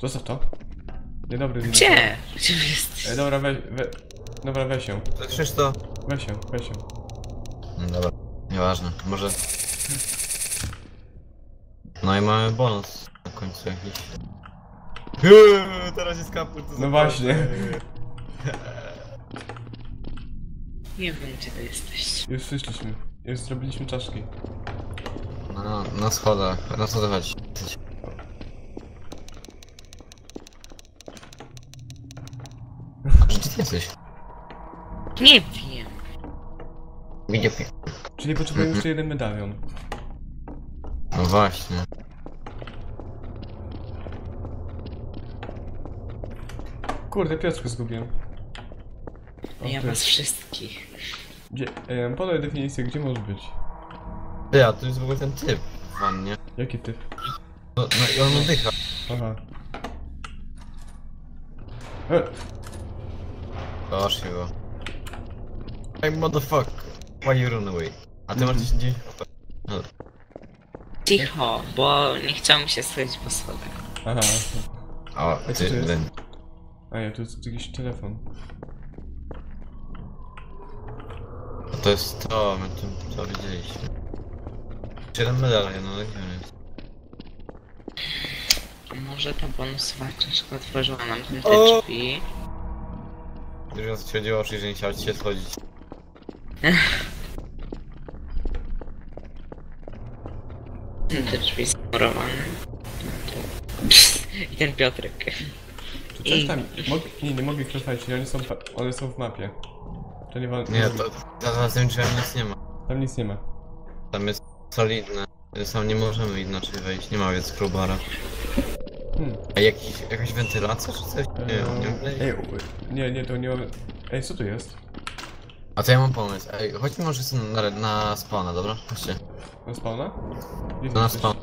Zostaw to. Niedobry. Gdzie? Gdzie jesteś? Dobra, weź, we... Dobra, weź ją. Słyszysz to? Weź ją, weź ją. No dobra, nieważne, może... No i mamy bonus na końcu jakiś. Eee, Teraz jest kaput. to No właśnie. Nie wiem, gdzie wy jesteś. Już wyszliśmy. Już zrobiliśmy czaszki. No, na schodach, na schodach. Gdzie ty jesteś? Nie wiem. Widzę. Czyli potrzebujemy jeszcze jeden medalion. No właśnie. Kurde, Piotrku zgubiłem. O, Ja was jest. wszystkich. Gdzie, e, podaj definicję, gdzie może być? Ty, a tu jest w ogóle ten typ w wannie. Jaki typ? No, no i on oddycha. Aha. E, Proszę go. Hey motherfucker, why you run away? A ty masz gdzieś gdzieś... Cicho, bo nie chciał mi się schodzić po schodach. aha. O, co ty, to jest? ten... A nie, tu jest jakiś telefon. To jest to, my tu to widzieliśmy. Siedem medali, no on jest? Może ta bonusowa czaszka otworzyła nam te O! drzwi. Już raz ci chodziło oczy, że nie chciał ci się schodzić. Te drzwi zamurowane. I ten Piotrek. Czy coś tam... Nie, nie mogę ich rozwalić, oni są, one są w mapie. To nie wolno... Nie, to za, za tym drzwiami nic nie ma. Tam nic nie ma. Tam jest solidne. Sam nie możemy inaczej wejść, nie ma więc crowbara. Hmm. A jakiś, jakaś wentylacja czy coś? Nie, nie, Eee, nie. Ej, u- nie, nie, to nie. Ej, co tu jest? A to ja mam pomysł. Ej, chodźmy może sobie na, na spawna, dobra? Chodźcie. Na spawna? Gdzie Na jesteś? spawn.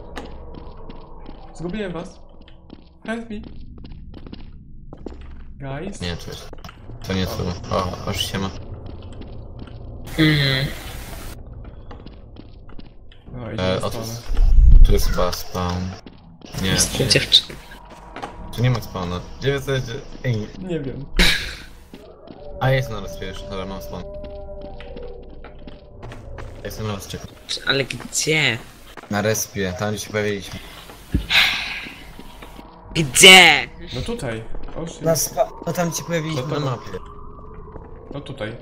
Zgubiłem was. Help me. Guys? Nie, to jest. To nie tu. O, aż się ma. Mhm. No, idzie E, na o, tu spawna. jest, tu jest chyba spawn. Nie, Jest tu, nie, dziewczyna. tu nie ma spawna. Gdzie jesteście? Ej, Nie wiem. a jest na raz pierwszy, dobra, mam spawn. Jestem na was czekam. Ale gdzie? Na respie, tam gdzie się pojawiliśmy. Gdzie? No tutaj. O, shit. Na spa... No tam gdzie się pojawiliśmy No na mapie. No tutaj.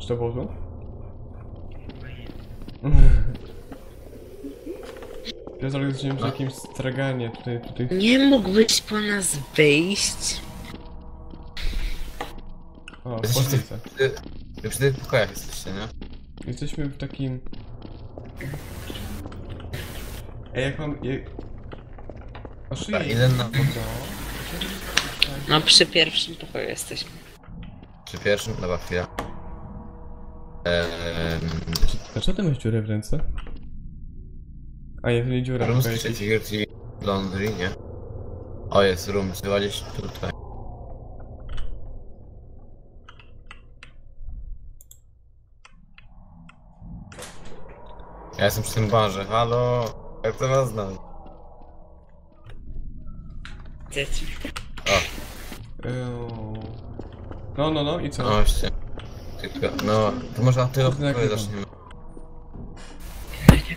Czy to było tu? Piotr jest w No. jakimś straganie tutaj, tutaj. Nie mógłbyś po nas wyjść? O, Jesteście w wy przy tych pokojach jesteście, nie? Jesteśmy w takim... Ej, jak mam... Je... O, szyję. ile na... No przy pierwszym pokoju jesteśmy. Przy pierwszym? Dobra, chwila. Eee, Dlaczego ty masz dziurę w ręce? A nie dziura, room tylko jakiś... security laundry, nie? O, jest room, chyba gdzieś tutaj. Ja jestem przy tym barze, halo! Jak to was znam? Dzieci. Eee, No, no, no, i co? No właśnie. Tylko, no, to może od tego Kurde, jak nie zaczniemy.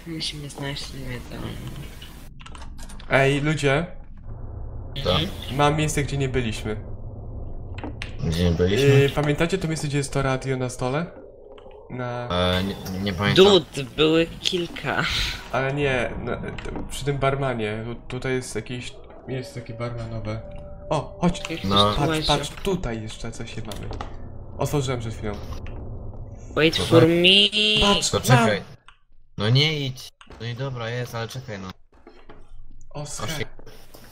Musimy znaleźć ten medal? Ej, ludzie, To, mam miejsce, gdzie nie byliśmy. gdzie nie byliśmy? Yy, pamiętacie to miejsce, gdzie jest to radio na stole? Na... Eee, nie, nie pamiętam. Dud, były kilka. Ale nie, na, przy tym barmanie. Tu, tutaj jest jakieś miejsce takie barmanowe. O, chodź! No. Patrz, patrz, tutaj jeszcze coś się mamy. Otworzyłem przed chwilą. Wait for me. Patrz, To czekaj. No nie idź. No i dobra, jest, ale czekaj no. Chodź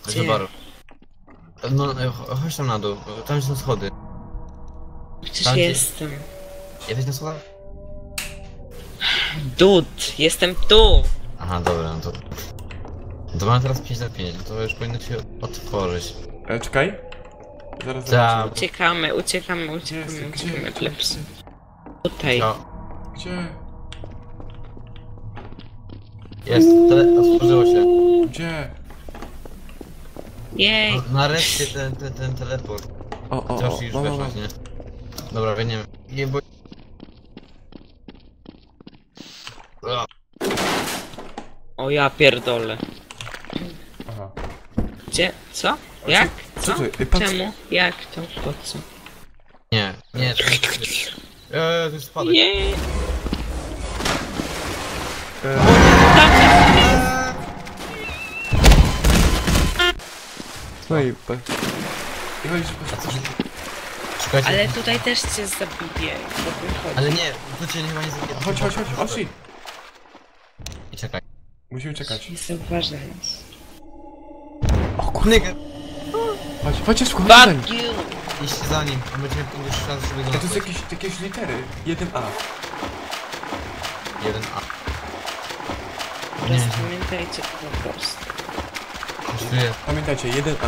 Gdzie? do baru. No, no, ch- chodź tam na dół, tam są schody. Przecież Tam, gdzie- jestem. Jesteś na schodach? Dud, jestem tu. Aha, dobra, no to... No to mamy teraz 5 na 5, no to już powinno się otworzyć. E, czekaj. Zaraz Tak. zobaczymy. Uciekamy, uciekamy, uciekamy, Gdzie uciekamy. Gdzie? Tutaj. No, Gdzie? Jest, tele otworzyło się. Gdzie? Jej. No, nareszcie ten, ten, ten teleport. O, o, o, już no, no. weszłaś, nie? Dobra, wiem, nie Nie, bo... A, O ja pierdolę. Aha. Gdzie? Co? Jak? Co Co? ty? Ej, patrz. Czemu? Jak to? Po co? Nie, nie, to jest... Eee, to jest spadek. Jej. No i... chodź, chodź, Czekajcie. Ale tutaj też cię zabije. Chodź. Ale nie, tu cię chyba nie zabije. chodź, chodź, chodź, Osi! I czekaj. Musimy czekać. Nie zauważaj nas. O kurde. Chodź, chodź za nim. Fuck you! iść za nim, a będziemy mieli szansę, żeby go To jest nabrać. jakieś, jakieś litery. 1A. Jeden A. Nie, Teraz pamiętajcie po prostu. kosztuje, Pamiętajcie, 1A.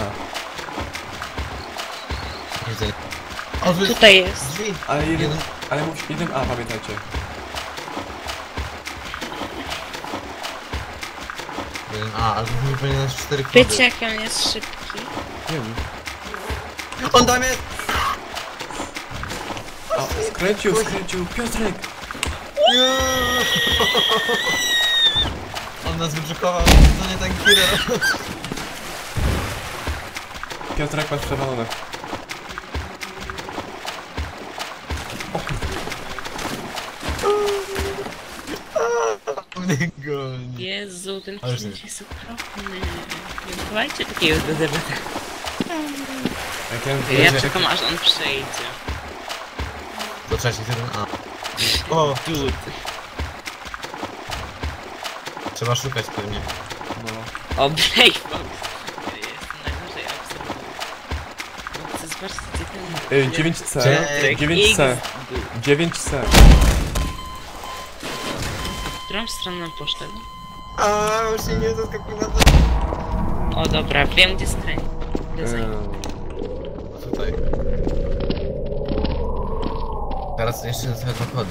nie widzę. O, jest Tutaj jest. drzwi. Ale jeden, Jeden. ale musi 1A, pamiętajcie. Jeden A, ale tu nie powinien nas cztery kody. Wiecie jak on jest szybki? Wiem. On tam jest! O, skręcił, skręcił. Piotrek! Nie! On nas wyczekował, to nie taki killer. Piotrek masz przewalone. Mnie goni. Jezu, ten Ale jest okropny. Nie chowajcie takiego do debata. Ej, ten, Ja ten, czekam aż on przejdzie. To trzeba się jeden A. O, Dude. Trzeba szukać pewnie. no. O, Blake Fox. Jestem najgorzej obserwuję. No chcę zobaczyć gdzie ten... Ej, 9C. Cześć. 9C. Dude. 9C. W którą stronę poszedł? A, już się nie zaskakuj na to. O dobra, wiem gdzie skręcić. O, tutaj. Teraz jeszcze te dwa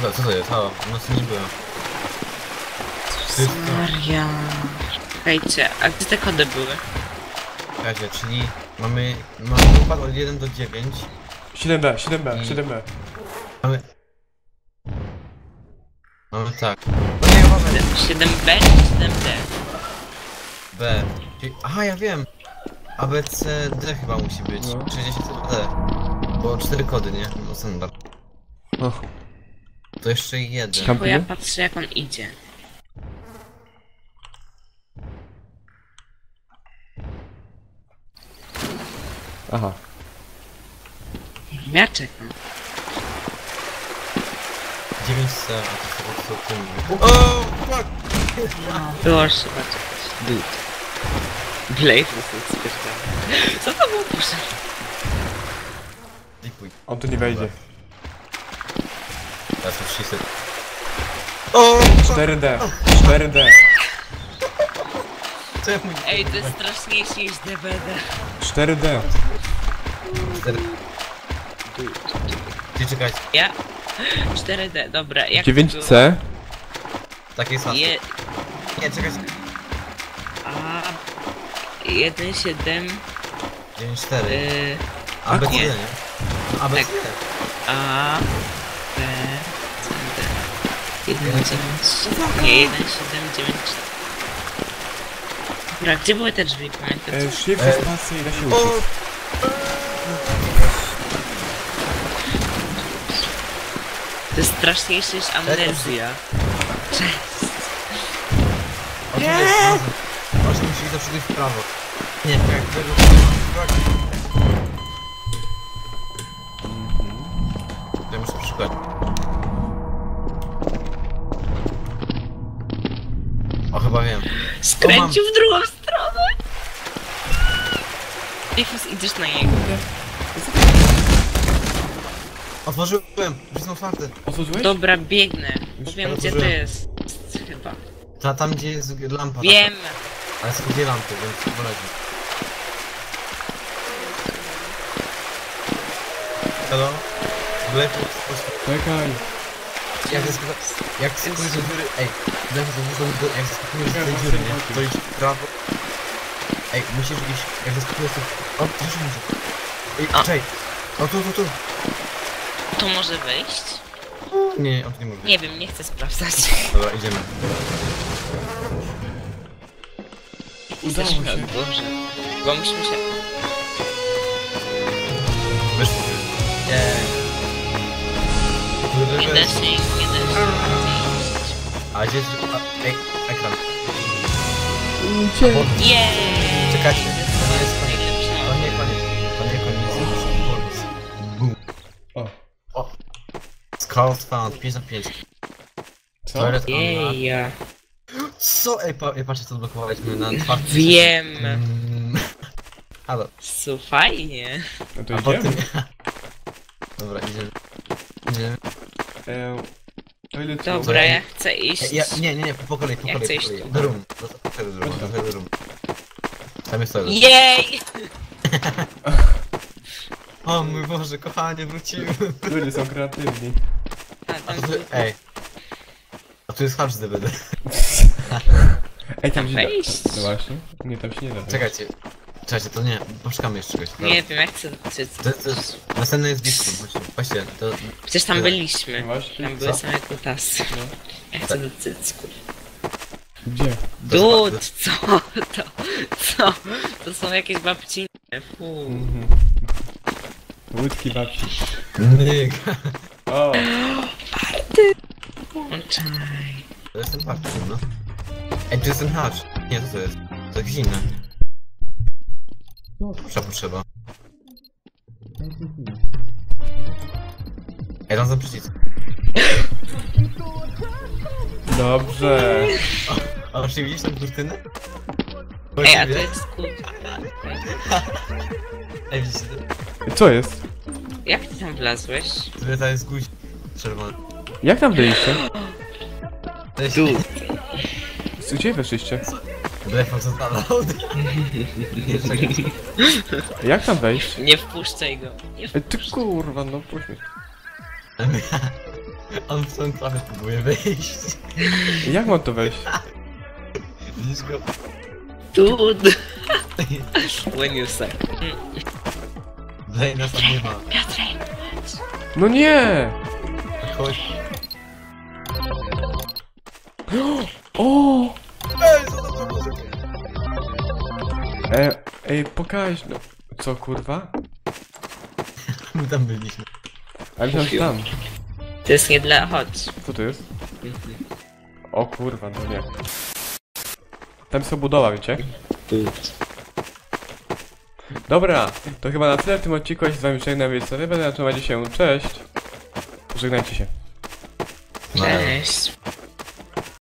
kody. Co to, co to jest? O, nocy nie było. Wszystko. Maria. Czekajcie, a gdzie te kody były? Czekajcie, czyli mamy, mamy układ od 1 do 9. 7B, 7B, I- 7B. Mamy... Mamy tak. No nie, uważaj. 7B czy 7D? B. Czyli, aha, ja wiem. A, B, C, D chyba musi być. No. 60 D. Bo cztery kody, nie? No standard. O, To jeszcze jeden. Bo ja patrzę jak on idzie. aha. Ja czekam. 9 C, a to są co tym. O, fuck! Było trzeba czekać. Dude. Blade jest spierdolony. Co to było? Dipuj. On tu nie wejdzie. To 300. O, 4D. 4D. Czemu? Ej, to jest straszniejsze niż DVD. 4D. 4. Ty czekaj, Ja? 4D, dobra. Jak to 9C. takie łatwe. Je... Nie, czekaj. A... 1, 7... 9, 4. Y... A, B, C, nie. A, B, C. Tak. A... B... C, D. 1, 9... Nie, 1, 7, 9... Dobra, gdzie były te drzwi, pamiętacie? E, shift, E, spacja i da się. To jest straszniejsze niż amnezja. Cześć. o, jest. Właśnie musi iść do przodu i w prawo. Nie, jak tego... Tak. Ja muszę przeszukać. Chyba wiem. Skręcił w drugą stronę! Rifus, idziesz na jego. Otworzyłem! Drzwi są otwarte. Otworzyłeś? Dobra, biegnę. Już Wiem gdzie to jest. Chyba. Ta, tam gdzie jest lampa. Wiem! Taka. Ale są dwie lampy, więc poleży. Hello? Blef po prostu... Czekaj. Jak zaskakujesz... Jak skakujesz do góry... Ej, Blef, to jest do... Jak skakujesz do tej dziury, nie? To idź w prawo. Ej, musisz iść... Jak zaskakujesz to... O, proszę może. Ej, A. czekaj. O, tu, tu, tu. To może wejść? Nie, nie, on tu nie może. Nie wiem, nie chcę sprawdzać. Dobra, idziemy. Udało się. Boże. Bo musimy się... Nie da się, nie da się. A gdzie jest... A, ej, ekran. Uciekł. Jej! Czekajcie, to nie jest koniec. Najlepsza. To nie koniec. To nie koniec. Boom. O. O. Skulls found, 5 na 5. Co? Toilet Jej, unlocked. ja. Co? Ej, pa, ej patrzcie co odblokowaliśmy na czwartym. Wiem. Mm. Halo. Co fajnie. No to A idziemy. potem... Dobra, idziemy. Idziemy. Eee, toilet Dobra, Ej, ja chcę iść. Ja, nie, nie, nie, po, kolei, po Ja kolei, chcę po iść kolei. tu. Do room. Do, do tego do room, do tego. Tam jest toilet. Jej! O mój Boże, kochanie, wróciłem. Ludzie są kreatywni. A A tam tu, ej. A tu jest hacz z DVD. Ej, tam się da... Wejść. No właśnie. Nie, tam się nie da. Czekajcie. Czekajcie, to nie, poczekamy jeszcze czegoś. Dobra. Nie wiem, jak chcę... chcę- To, to jest, następny jest blisko, właśnie. Właśnie, to... Przecież tam byliśmy. No właśnie. Tam były Co? same kutasy. Ja chcę do cycku. Gdzie? Dud, co to? Co? To są jakieś babciny. Fu. Mhm. Łódki babci. Nie, O! Włączaj. to jest ten party, no. Ej, to jest ten hacz. Nie, to to jest. To jakieś inne. Trzeba potrzeba. Ej, tam są przycisk. Dobrze. A właśnie widzisz tą kurtynę? Ej, a to jest kuta. Ej, widzicie? Co jest? Jak ty tam wlazłeś? To to jest guzik czerwony. Jak tam byliście? To jest... Dud. Gdzie weszliście? Blefam co czekaj. Jak tam wejść? Nie wpuszczaj go. Nie Ej, ty kurwa, no puść mnie. On w tą klawę próbuje wyjść. Jak mam to wejść? Widzisz go? Dud. When you suck. Blej nas tam nie ma. Piotrek. No nie! Chodź. O! Ej, co to było? E, ej, pokaż, no. Co, kurwa? My tam byliśmy. Ale tam, tam. To jest nie dla... Chodź. Co to jest? O kurwa, no nie. Tam jest obudowa, wiecie? Dud. Dobra, to chyba na tyle w tym odcinku. Ja się z wami żegnam, więc sobie będę na się. Cześć! Pożegnajcie się. Cześć.